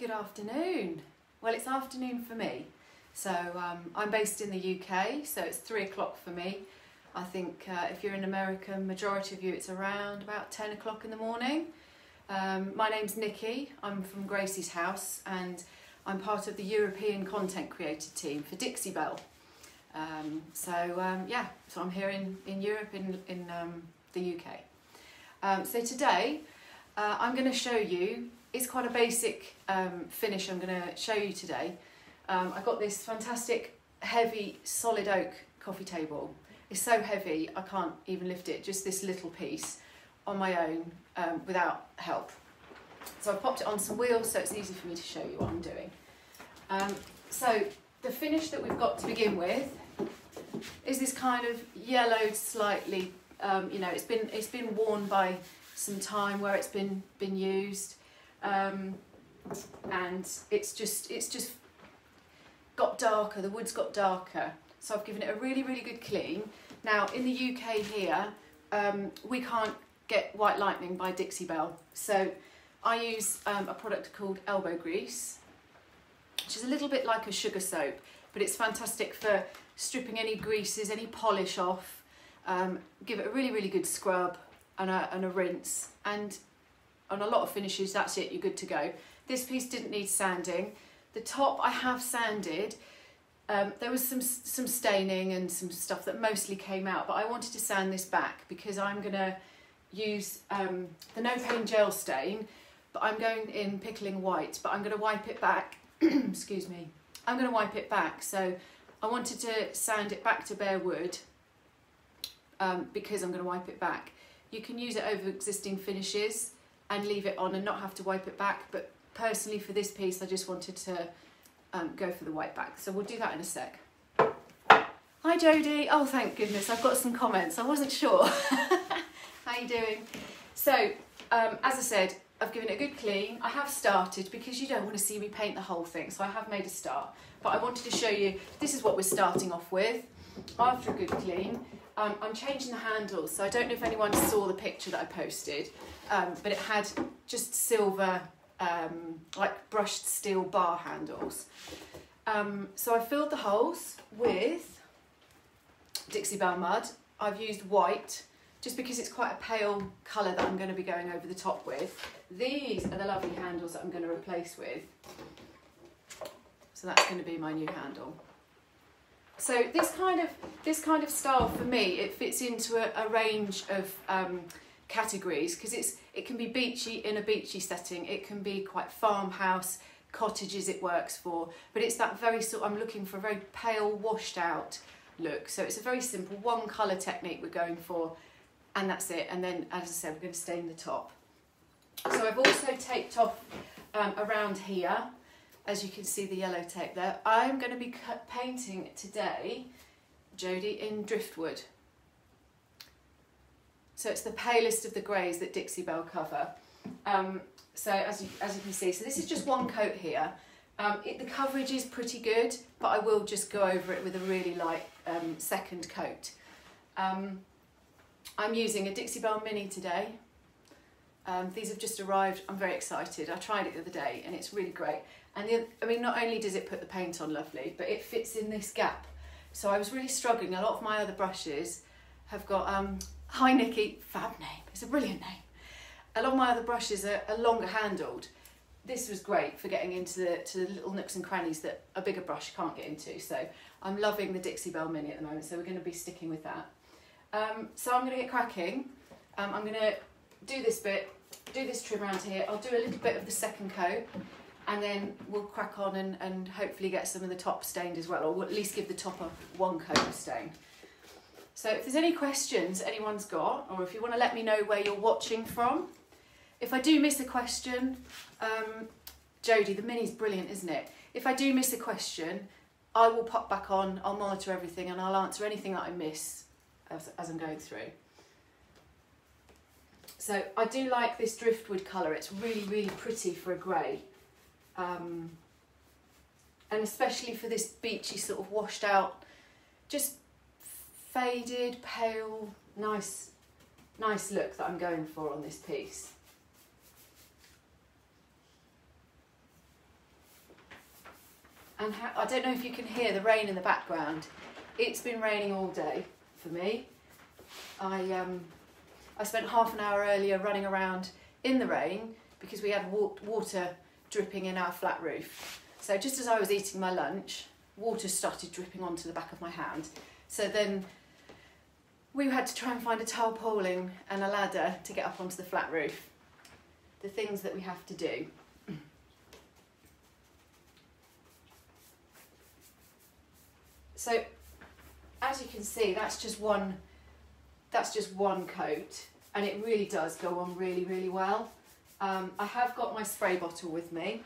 Good afternoon. Well, it's afternoon for me. So um, I'm based in the UK, so it's three o'clock for me. I think uh, if you're in America, majority of you, it's around about 10 o'clock in the morning. Um, my name's Nikki. I'm from Gracie's house and I'm part of the European content creator team for Dixie Belle. Um, so um, yeah, so I'm here in, in Europe, in, in um, the UK. Um, so today, uh, I'm going to show you it's quite a basic um, finish I'm going to show you today. Um, I've got this fantastic heavy solid oak coffee table. It's so heavy I can't even lift it, just this little piece on my own um, without help. So I've popped it on some wheels so it's easy for me to show you what I'm doing. Um, so the finish that we've got to begin with is this kind of yellowed slightly, um, you know, it's been, it's been worn by some time where it's been, been used um, and it's just it's just got darker. The wood's got darker, so I've given it a really really good clean. Now in the UK here, um, we can't get White Lightning by Dixie Belle, so I use um, a product called Elbow Grease, which is a little bit like a sugar soap, but it's fantastic for stripping any greases, any polish off. Um, give it a really really good scrub and a, and a rinse, and on a lot of finishes, that's it, you're good to go. This piece didn't need sanding. The top I have sanded. Um, there was some some staining and some stuff that mostly came out, but I wanted to sand this back because I'm gonna use um, the No Pain Gel Stain, but I'm going in Pickling White, but I'm gonna wipe it back, excuse me, I'm gonna wipe it back. So I wanted to sand it back to bare wood um, because I'm gonna wipe it back. You can use it over existing finishes and leave it on and not have to wipe it back. But personally for this piece, I just wanted to um, go for the white back. So we'll do that in a sec. Hi Jodie. Oh, thank goodness. I've got some comments. I wasn't sure. How you doing? So, um, as I said, I've given it a good clean. I have started because you don't want to see me paint the whole thing. So I have made a start. But I wanted to show you, this is what we're starting off with. After a good clean, um, I'm changing the handles. So I don't know if anyone saw the picture that I posted um, but it had just silver, um, like brushed steel bar handles. Um, so I filled the holes with Dixie Belle mud. I've used white just because it's quite a pale colour that I'm going to be going over the top with. These are the lovely handles that I'm going to replace with. So that's going to be my new handle. So this kind of this kind of style for me, it fits into a, a range of um, categories because it's it can be beachy in a beachy setting. It can be quite farmhouse cottages it works for. But it's that very sort I'm looking for a very pale washed out look. So it's a very simple one colour technique we're going for and that's it. And then as I said we're going to stain the top. So I've also taped off um, around here as you can see the yellow tape there I'm going to be painting today Jodie in driftwood so it's the palest of the greys that Dixie Belle cover. Um, so as you, as you can see, so this is just one coat here. Um, it, the coverage is pretty good, but I will just go over it with a really light um, second coat. Um, I'm using a Dixie Belle Mini today. Um, these have just arrived. I'm very excited. I tried it the other day and it's really great. And the, I mean, not only does it put the paint on lovely, but it fits in this gap. So I was really struggling. A lot of my other brushes have got um, Hi Nikki, fab name, it's a brilliant name. A lot of my other brushes are, are longer handled. This was great for getting into the, to the little nooks and crannies that a bigger brush can't get into. So I'm loving the Dixie Belle Mini at the moment, so we're going to be sticking with that. Um, so I'm going to get cracking. Um, I'm going to do this bit, do this trim around here. I'll do a little bit of the second coat and then we'll crack on and, and hopefully get some of the top stained as well, or at least give the top a one coat of stain. So if there's any questions anyone's got, or if you want to let me know where you're watching from, if I do miss a question, um, Jodie, the mini's brilliant, isn't it? If I do miss a question, I will pop back on, I'll monitor everything and I'll answer anything that I miss as, as I'm going through. So I do like this driftwood colour, it's really, really pretty for a grey. Um, and especially for this beachy sort of washed out, just faded, pale, nice, nice look that I'm going for on this piece. And ha- I don't know if you can hear the rain in the background. It's been raining all day for me. I um, I spent half an hour earlier running around in the rain because we had wa- water dripping in our flat roof. So just as I was eating my lunch, water started dripping onto the back of my hand. So then we had to try and find a tarpaulin and a ladder to get up onto the flat roof. The things that we have to do. So as you can see, that's just one that's just one coat and it really does go on really, really well. Um, I have got my spray bottle with me.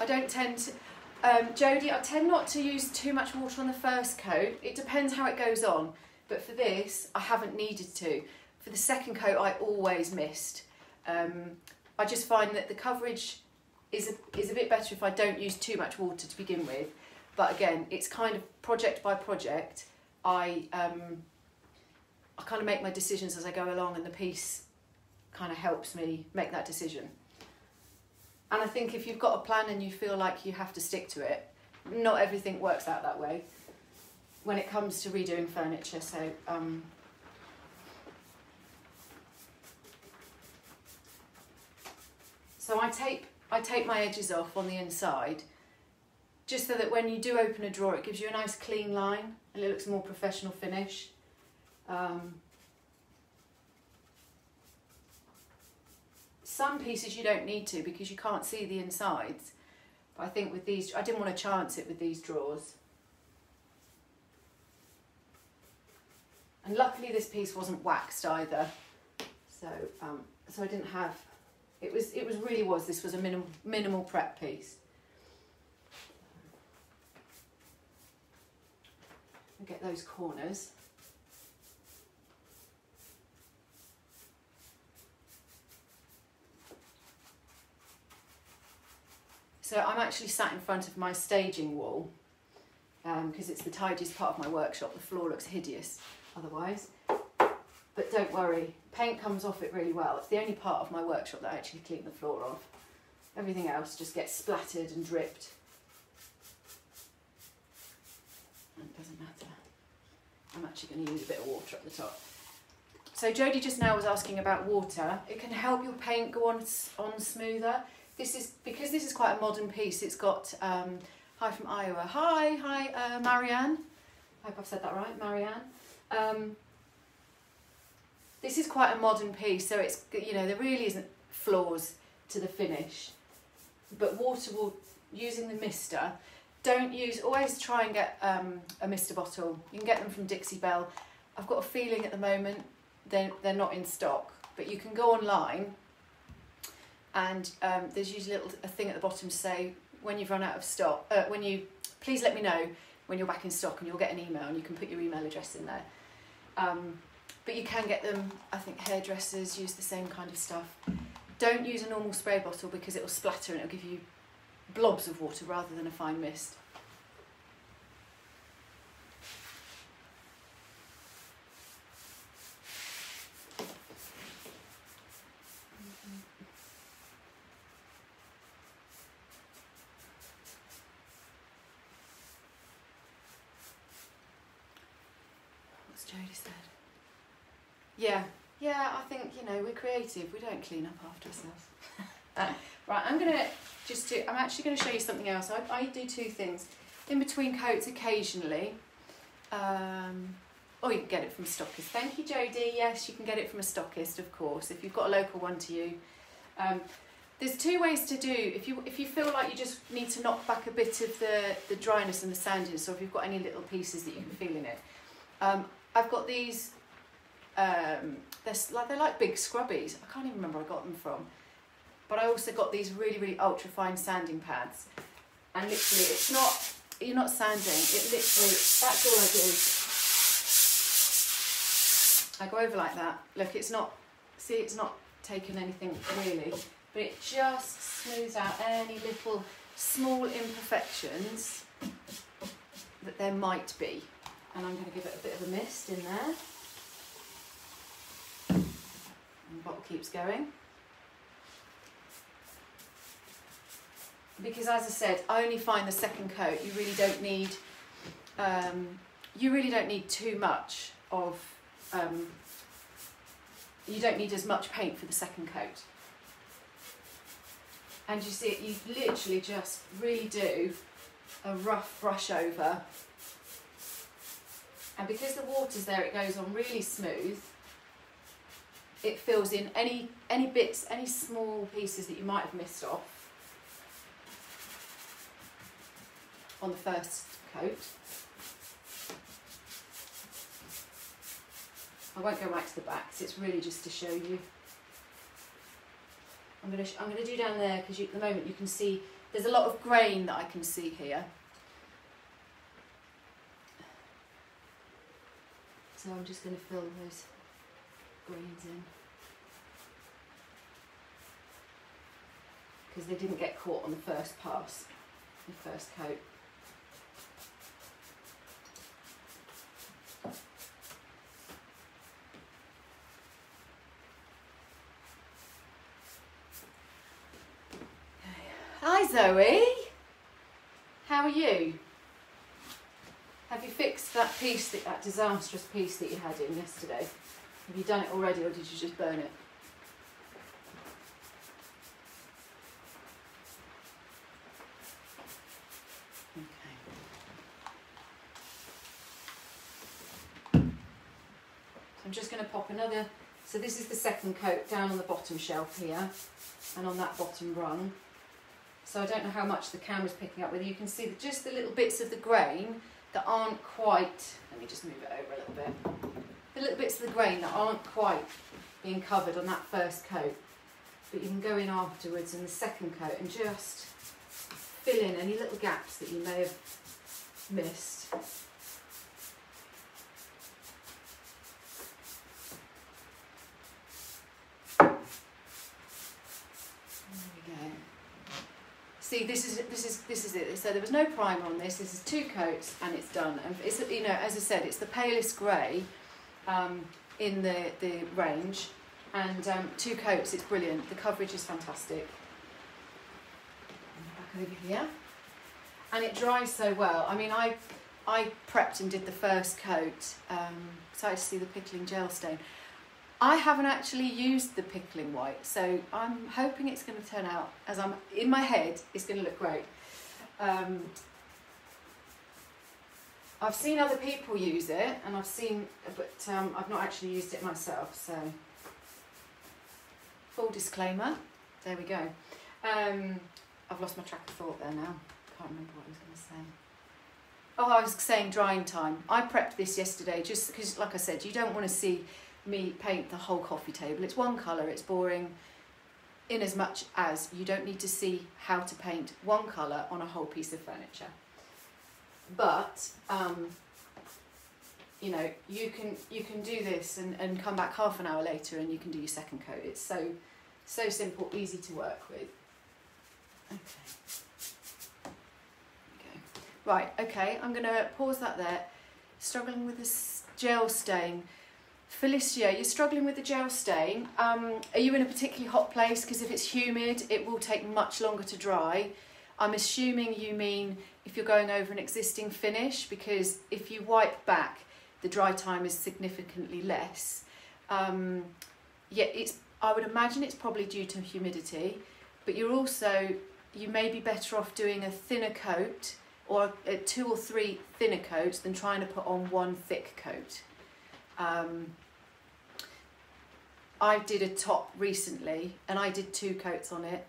I don't tend to, um, Jodie, I tend not to use too much water on the first coat. It depends how it goes on, but for this, I haven't needed to. For the second coat, I always mist. Um, I just find that the coverage is a, is a bit better if I don't use too much water to begin with. But again, it's kind of project by project. I um, I kind of make my decisions as I go along, and the piece kind of helps me make that decision. And I think if you've got a plan and you feel like you have to stick to it, not everything works out that way when it comes to redoing furniture. So, um, so I tape I tape my edges off on the inside, just so that when you do open a drawer, it gives you a nice clean line and it looks more professional finish. Um, some pieces you don't need to because you can't see the insides. But I think with these, I didn't want to chance it with these drawers. And luckily this piece wasn't waxed either. So, um, so I didn't have, it was, it was really was, this was a minimal, minimal prep piece. get those corners. So I'm actually sat in front of my staging wall because um, it's the tidiest part of my workshop. The floor looks hideous otherwise. But don't worry, paint comes off it really well. It's the only part of my workshop that I actually clean the floor off. Everything else just gets splattered and dripped. And it doesn't matter. I'm actually going to use a bit of water at the top. So Jodie just now was asking about water. It can help your paint go on, on smoother. This is because this is quite a modern piece. It's got um, hi from Iowa. Hi, hi, uh, Marianne. I hope I've said that right, Marianne. Um, this is quite a modern piece, so it's you know there really isn't flaws to the finish, but water will using the mister. Don't use always try and get um, a mister bottle. You can get them from Dixie Belle. I've got a feeling at the moment they're they're not in stock, but you can go online and um, there's usually a little a thing at the bottom to say when you've run out of stock. Uh, when you please let me know when you're back in stock, and you'll get an email, and you can put your email address in there. Um, but you can get them. I think hairdressers use the same kind of stuff. Don't use a normal spray bottle because it will splatter and it'll give you blobs of water rather than a fine mist. Jodie said. Yeah, yeah, I think, you know, we're creative. We don't clean up after ourselves. uh, right, I'm to just do, I'm actually to show you something else. I, I do two things. In between coats occasionally. Um, oh, you can get it from a stockist. Thank you, Jodie. Yes, you can get it from a stockist, of course, if you've got a local one to you. Um, there's two ways to do if you if you feel like you just need to knock back a bit of the the dryness and the sandiness or if you've got any little pieces that you can feel in it um, I've got these, um, they're like, they're like big scrubbies. I can't even remember where I got them from. But I also got these really, really ultra fine sanding pads. And literally, it's not, you're not sanding, it literally, that's all I do. I go over like that. Look, it's not, see, it's not taken anything really, but it just smooths out any little small imperfections that there might be and I'm going to give it a bit of a mist in there. And the bottle keeps going. because as I said, I only find the second coat you really don't need um, you really don't need too much of um, you don't need as much paint for the second coat. And you see it, you literally just really do a rough brush over. And because the water's there, it goes on really smooth. It fills in any, any bits, any small pieces that you might have missed off on the first coat. I won't go right to the back because it's really just to show you. I'm going to I'm going to do down there because at the moment you can see there's a lot of grain that I can see here. So I'm just going to fill those grains in. Because they didn't get caught on the first pass, the first coat. Hi Zoe, how are you? Have you fixed that piece, that, that disastrous piece that you had in yesterday? Have you done it already or did you just burn it? Okay. I'm just going to pop another, so this is the second coat down on the bottom shelf here and on that bottom rung. So I don't know how much the camera's picking up, whether you can see just the little bits of the grain that aren't quite, let me just move it over a little bit, the little bits of the grain that aren't quite being covered on that first coat. But you can go in afterwards in the second coat and just fill in any little gaps that you may have missed. see this is this is this is it. So there was no primer on this. This is two coats and it's done. And it's you know as I said, it's the palest grey um, in the the range, and um, two coats. It's brilliant. The coverage is fantastic. Back over here, and it dries so well. I mean I. I prepped and did the first coat, um, excited to see the pickling gel stain. I haven't actually used the pickling white, so I'm hoping it's going to turn out, as I'm in my head, it's going to look great. Um, I've seen other people use it, and I've seen, but um, I've not actually used it myself, so full disclaimer, there we go. Um, I've lost my track of thought there now, can't remember what I was going to say. Oh, I was saying drying time. I prepped this yesterday just because, like I said, you don't want to see me paint the whole coffee table. It's one colour, it's boring in as much as you don't need to see how to paint one colour on a whole piece of furniture. But, um, you know, you can you can do this and, and come back half an hour later and you can do your second coat. It's so, so simple, easy to work with. Okay. okay. Right, okay, I'm going to pause that there. Struggling with this gel stain. Felicia, you're struggling with the gel stain. Um, are you in a particularly hot place? Because if it's humid, it will take much longer to dry. I'm assuming you mean if you're going over an existing finish, because if you wipe back, the dry time is significantly less. Um, yeah, it's. I would imagine it's probably due to humidity, but you're also you may be better off doing a thinner coat or two or three thinner coats than trying to put on one thick coat. Um, I did a top recently and I did two coats on it,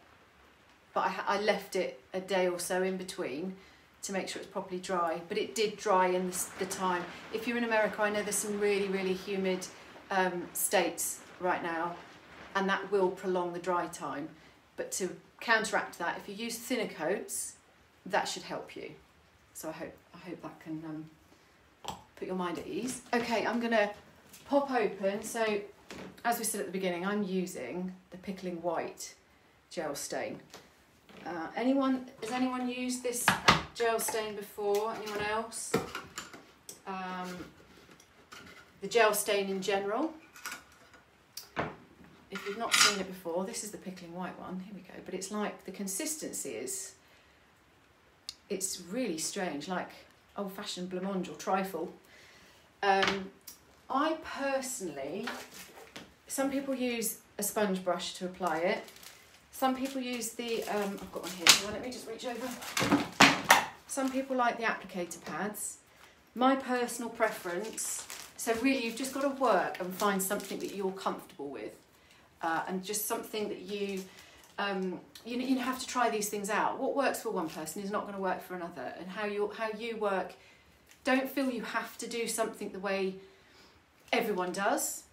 but I, I left it a day or so in between to make sure it's properly dry. But it did dry in the, the time. If you're in America, I know there's some really, really humid um, states right now, and that will prolong the dry time. But to counteract that, if you use thinner coats, that should help you. So I hope I hope that can um, put your mind at ease. Okay, I'm gonna pop open. So as we said at the beginning, I'm using the Pickling White gel stain. Uh, anyone, has anyone used this gel stain before? Anyone else? Um, the gel stain in general. If you've not seen it before, this is the Pickling White one. Here we go. But it's like, the consistency is it's really strange, like old-fashioned blancmange or trifle. Um, I personally, some people use a sponge brush to apply it. Some people use the, um, I've got one here, so let me just reach over. Some people like the applicator pads. My personal preference, so really you've just got to work and find something that you're comfortable with. Uh, and just something that you, um, you, you have to try these things out. What works for one person is not going to work for another. And how you, how you work, don't feel you have to do something the way everyone does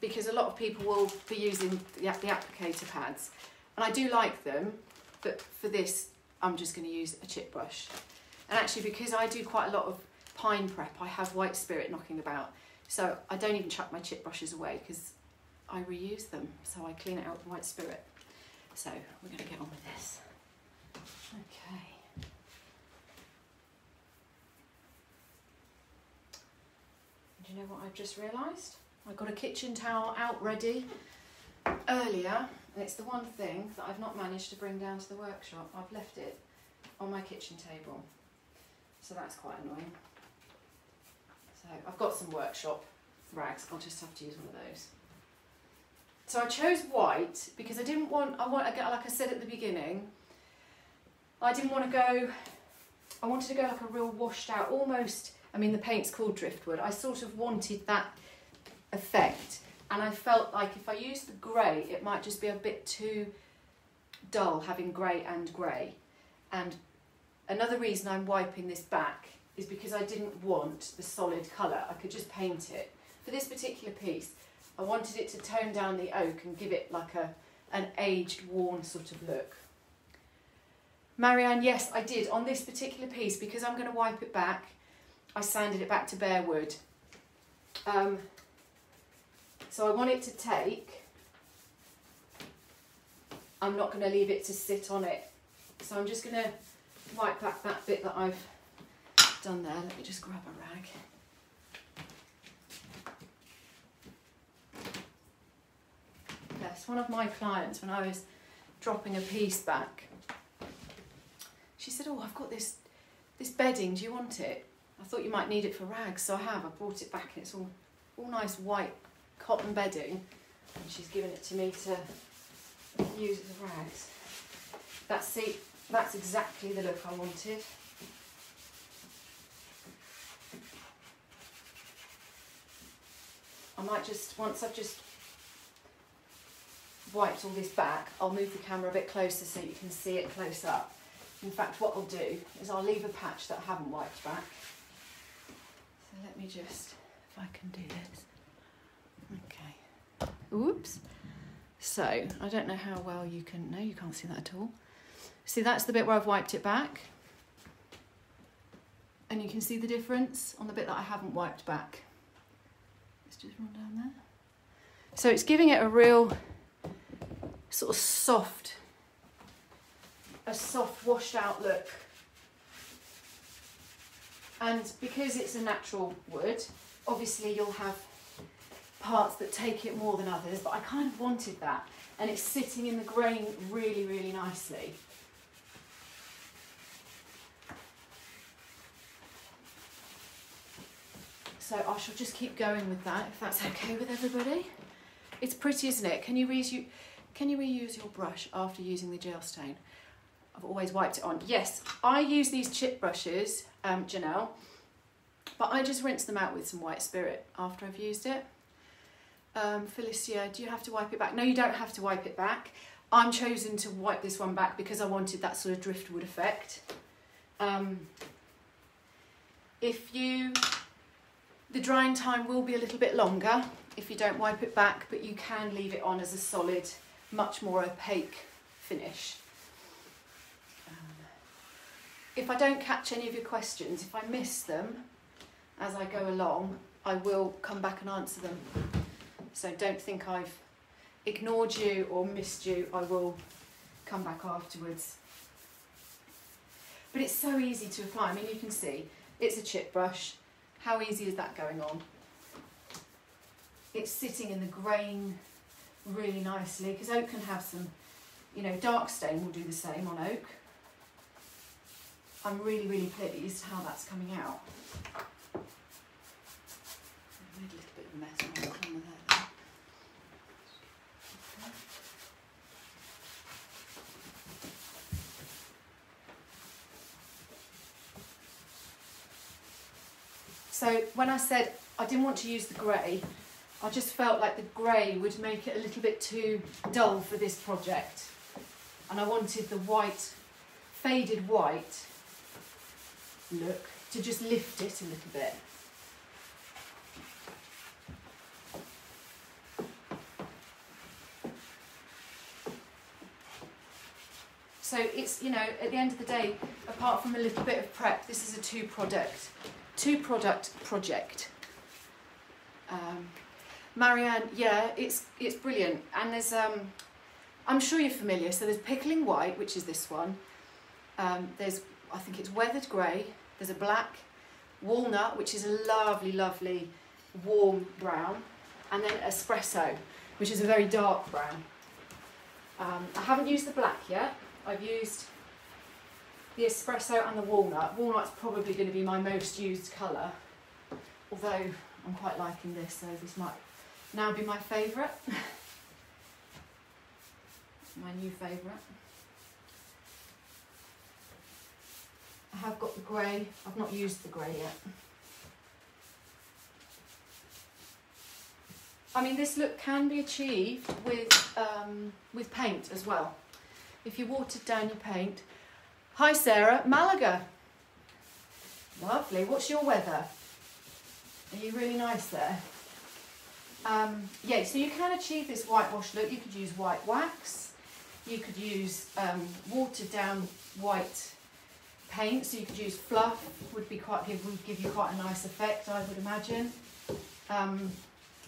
because a lot of people will be using the, the applicator pads and I do like them but for this I'm just going to use a chip brush. And actually because I do quite a lot of pine prep I have white spirit knocking about. So I don't even chuck my chip brushes away because I reuse them. So I clean it out with white spirit. So we're going to get on with this. Okay. Do you know what I've just realised? I got a kitchen towel out ready earlier and it's the one thing that I've not managed to bring down to the workshop. I've left it on my kitchen table. So that's quite annoying. So I've got some workshop rags. I'll just have to use one of those. So I chose white because I didn't want, I want, like I said at the beginning, I didn't want to go, I wanted to go like a real washed out, almost, I mean the paint's called driftwood. I sort of wanted that effect and I felt like if I used the grey it might just be a bit too dull having grey and grey. And another reason I'm wiping this back is because I didn't want the solid colour. I could just paint it. For this particular piece I wanted it to tone down the oak and give it like a an aged worn sort of look. Marianne yes I did on this particular piece because I'm going to wipe it back. I sanded it back to bare wood. Um, so I want it to take, I'm not going to leave it to sit on it. So I'm just going to wipe back that bit that I've done there. Let me just grab a rag. Yes, one of my clients, when I was dropping a piece back, she said, oh, I've got this, this bedding, do you want it? I thought you might need it for rags, so I have. I brought it back and it's all, all nice white cotton bedding and she's given it to me to use as rags. That's, see, that's exactly the look I wanted. I might just, once I've just wiped all this back, I'll move the camera a bit closer so you can see it close up. In fact, what I'll do is I'll leave a patch that I haven't wiped back. So let me just, if I can do this. Oops. So, I don't know how well you can, no, you can't see that at all. See, that's the bit where I've wiped it back. And you can see the difference on the bit that I haven't wiped back. Let's just run down there. So it's giving it a real sort of soft, a soft washed out look. And because it's a natural wood, obviously you'll have parts that take it more than others, but I kind of wanted that. And it's sitting in the grain really, really nicely. So I shall just keep going with that, if that's okay with everybody. It's pretty, isn't it? Can you, reuse, can you reuse your brush after using the gel stain? I've always wiped it on. Yes, I use these chip brushes, um, Janelle, but I just rinse them out with some white spirit after I've used it. Um, Felicia, do you have to wipe it back? No, you don't have to wipe it back. I'm chosen to wipe this one back because I wanted that sort of driftwood effect. Um, if you, the drying time will be a little bit longer if you don't wipe it back, but you can leave it on as a solid, much more opaque finish. Um, if I don't catch any of your questions, if I miss them as I go along, I will come back and answer them. So don't think I've ignored you or missed you. I will come back afterwards. But it's so easy to apply. I mean, you can see it's a chip brush. How easy is that going on? It's sitting in the grain really nicely because oak can have some, you know, dark stain will do the same on oak. I'm really, really pleased how that's coming out. I made a little bit of a mess on the corner there. So when I said I didn't want to use the grey, I just felt like the grey would make it a little bit too dull for this project. And I wanted the white, faded white look to just lift it a little bit. So it's, you know, at the end of the day, apart from a little bit of prep, this is a two product, two product project. Um, Marianne, yeah, it's it's brilliant. And there's um I'm sure you're familiar. So there's pickling white, which is this one. Um, there's I think it's weathered grey. There's a black walnut, which is a lovely, lovely warm brown, and then espresso, which is a very dark brown. Um, I haven't used the black yet. I've used the espresso and the walnut. Walnut's probably going to be my most used colour, although I'm quite liking this, so this might now be my favourite. my new favourite. I have got the grey, I've not used the grey yet. I mean, this look can be achieved with, um, with paint as well. If you watered down your paint. Hi Sarah, Malaga. Lovely, what's your weather? Are you really nice there? Um, yeah, so you can achieve this whitewash look. You could use white wax. You could use um, watered down white paint. So you could use fluff. Would be quite give would give you quite a nice effect, I would imagine. Um,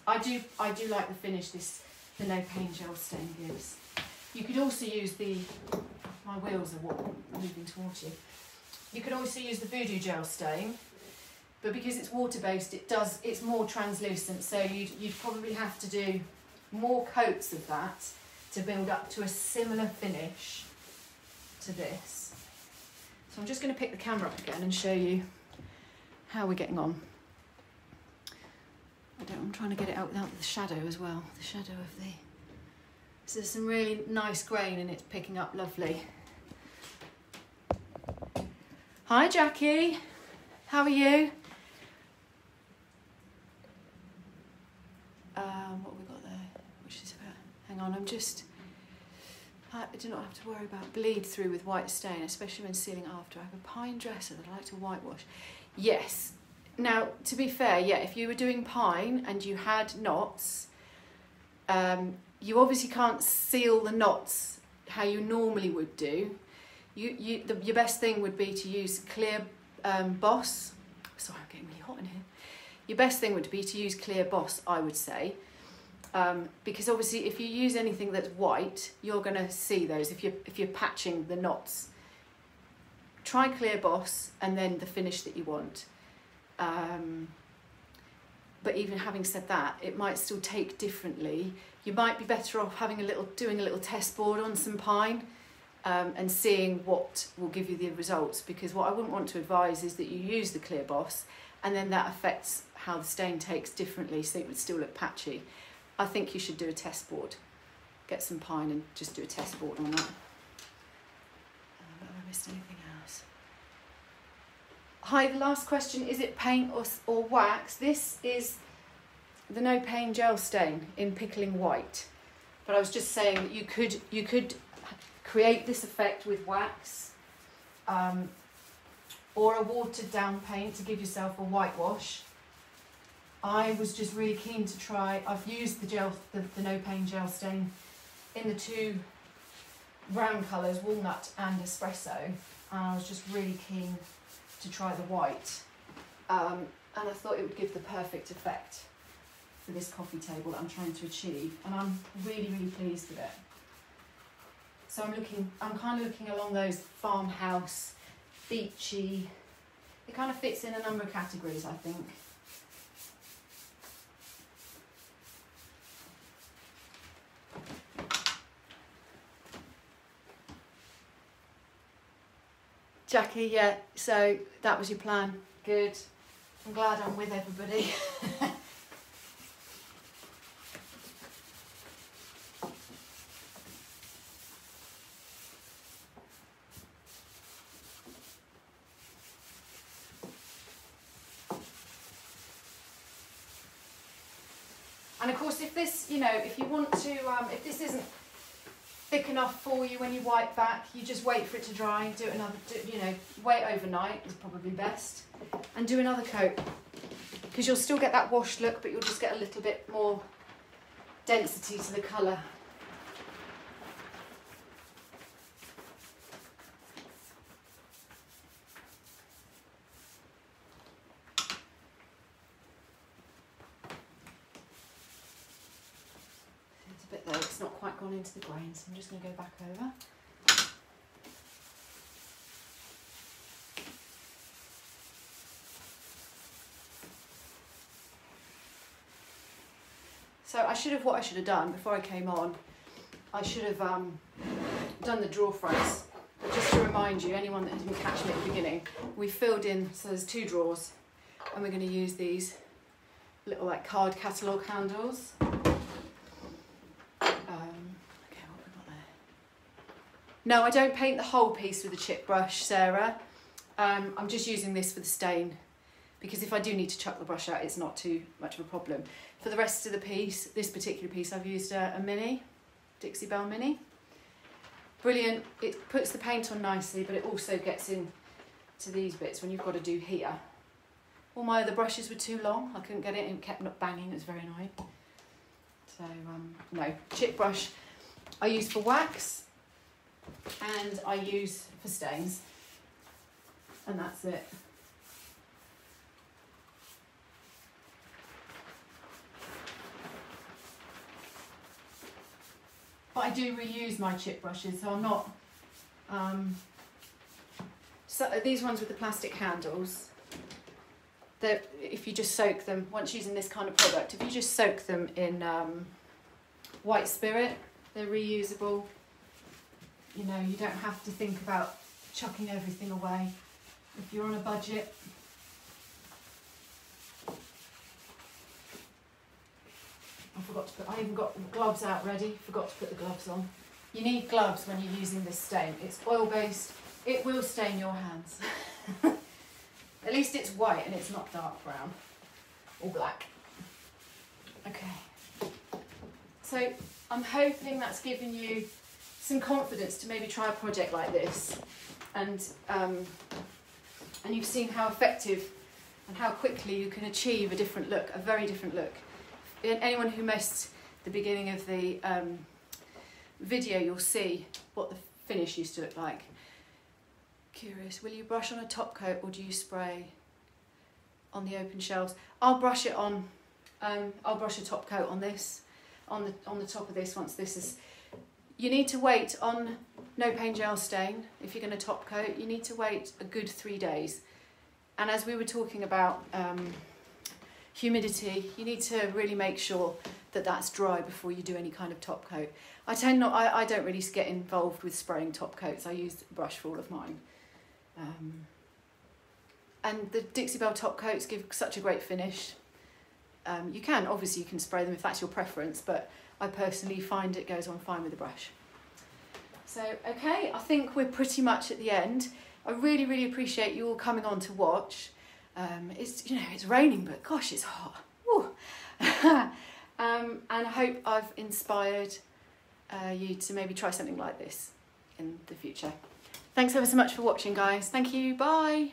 I do I do like the finish this the no pain gel stain gives. You could also use the my wheels are moving towards you. You could also use the voodoo gel stain but because it's water based it does it's more translucent so you'd, you'd probably have to do more coats of that to build up to a similar finish to this so I'm just going to pick the camera up again and show you how we're getting on I don't, I'm trying to get it out without the shadow as well the shadow of the so there's some really nice grain and it's picking up lovely hi Jackie how are you Um, what have we got there? Which is about, hang on, I'm just, I do not have to worry about bleed through with white stain, especially when sealing after. I have a pine dresser that I like to whitewash. Yes. Now, to be fair, yeah, if you were doing pine and you had knots, um, you obviously can't seal the knots how you normally would do. You, you, the, your best thing would be to use clear um, boss. Sorry, I'm getting really hot in here your best thing would be to use clear boss, I would say. Um, because obviously if you use anything that's white, you're going to see those if you're, if you're patching the knots. Try clear boss and then the finish that you want. Um, but even having said that, it might still take differently. You might be better off having a little, doing a little test board on some pine um, and seeing what will give you the results. Because what I wouldn't want to advise is that you use the clear boss and then that affects how the stain takes differently so it would still look patchy. I think you should do a test board. Get some pine and just do a test board on that. Um, have I missed anything else? Hi, the last question, is it paint or, or wax? This is the no pain gel stain in pickling white. But I was just saying that you could, you could create this effect with wax um, or a watered down paint to give yourself a whitewash I was just really keen to try. I've used the gel, the, the no pain gel stain in the two brown colours, walnut and espresso, and I was just really keen to try the white. Um, and I thought it would give the perfect effect for this coffee table that I'm trying to achieve, and I'm really, really pleased with it. So I'm looking, I'm kind of looking along those farmhouse, beachy. It kind of fits in a number of categories, I think. Jackie, yeah, so that was your plan. Good. I'm glad I'm with everybody. And of course, if this, you know, if you want to, um, if this isn't thick enough for you when you wipe back, you just wait for it to dry. Do it another, do, you know, wait overnight is probably best, and do another coat because you'll still get that washed look, but you'll just get a little bit more density to the colour. bit though, it's not quite gone into the grain, so I'm just going to go back over. So I should have, what I should have done before I came on, I should have um, done the drawer fronts. But just to remind you, anyone that didn't catch me at the beginning, we filled in, so there's two drawers, and we're going to use these little like card catalogue handles. No, I don't paint the whole piece with a chip brush, Sarah. Um, I'm just using this for the stain because if I do need to chuck the brush out, it's not too much of a problem. For the rest of the piece, this particular piece, I've used a, a mini, Dixie Belle Mini. Brilliant, it puts the paint on nicely, but it also gets in to these bits when you've got to do here. All my other brushes were too long, I couldn't get it and kept not banging, it was very annoying. So, um, no, chip brush I use for wax and I use for stains and that's it. But I do reuse my chip brushes so I'm not um, so these ones with the plastic handles that if you just soak them once using this kind of product if you just soak them in um, white spirit they're reusable you know, you don't have to think about chucking everything away. If you're on a budget, I forgot to put, I even got gloves out ready, forgot to put the gloves on. You need gloves when you're using this stain. It's oil based, it will stain your hands. At least it's white and it's not dark brown or black. Okay. So I'm hoping that's given you some confidence to maybe try a project like this and um, and you've seen how effective and how quickly you can achieve a different look, a very different look. Anyone who missed the beginning of the um, video, you'll see what the finish used to look like. Curious, will you brush on a top coat or do you spray on the open shelves? I'll brush it on, um, I'll brush a top coat on this, on the, on the top of this once this is you need to wait on no pain gel stain if you're going to top coat. You need to wait a good three days. And as we were talking about um, humidity, you need to really make sure that that's dry before you do any kind of top coat. I tend not, I, I don't really get involved with spraying top coats. I use a brush for all of mine. Um, and the Dixie Belle top coats give such a great finish. Um, you can, obviously you can spray them if that's your preference, but I personally find it goes on fine with the brush. So, okay, I think we're pretty much at the end. I really, really appreciate you all coming on to watch. Um, it's, you know, it's raining, but gosh, it's hot. um, and I hope I've inspired uh, you to maybe try something like this in the future. Thanks ever so much for watching, guys. Thank you. Bye.